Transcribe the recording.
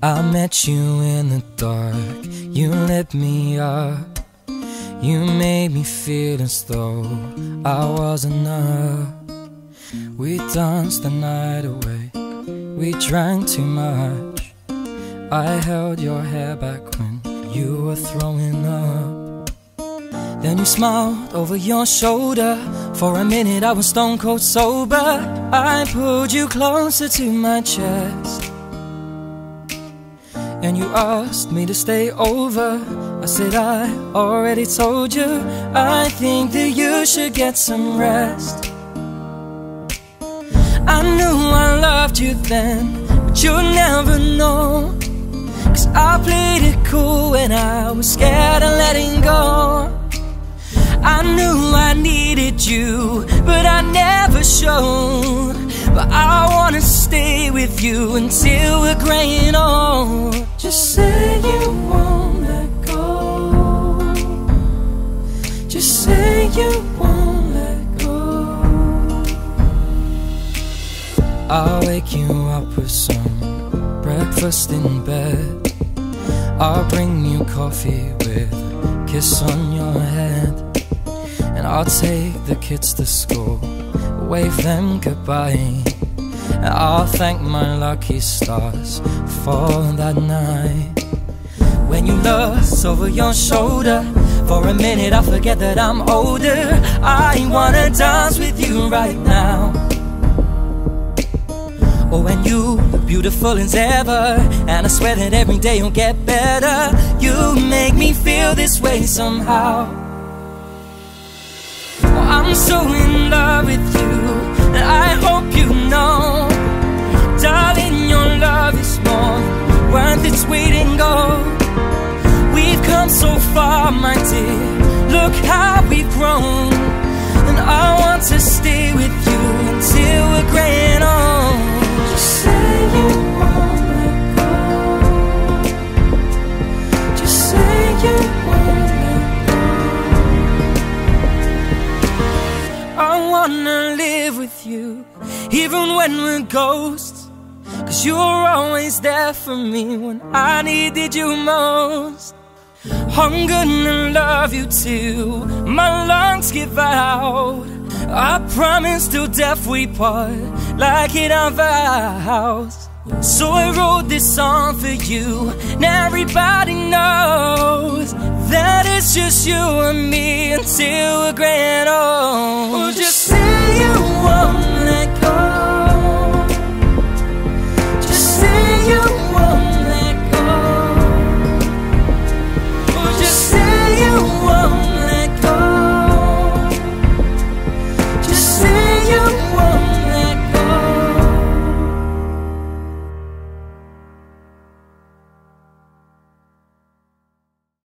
I met you in the dark, you lit me up. You made me feel as though I was enough. We danced the night away, we drank too much. I held your hair back when you were throwing up. Then you smiled over your shoulder. For a minute, I was stone cold sober. I pulled you closer to my chest and you asked me to stay over. I said, I already told you, I think that you should get some rest. I knew I loved you then, but you'll never know. Cause I played it cool when I was scared of letting go. I knew I needed you, but I never showed. But I wanna stay with you until we're graying old. Just say you won't let go. Just say you won't let go. I'll wake you up with some breakfast in bed. I'll bring you coffee with a kiss on your head. And I'll take the kids to school, wave them goodbye. I'll thank my lucky stars for that night. When you look over your shoulder, for a minute I forget that I'm older. I wanna dance with you right now. Oh, and you look beautiful as ever. And I swear that every day you'll get better. You make me feel this way somehow. Oh, I'm so far, my dear. Look how we've grown. And I want to stay with you until we're gray and old. Oh. Just say you let go. Just say you won't let go. I wanna live with you, even when we're ghosts. Cause you were always there for me when I needed you most. I'm gonna love you till my lungs give out. I promise till death we part, like in our vows. So I wrote this song for you, and everybody knows that it's just you and me until we're grand old. Just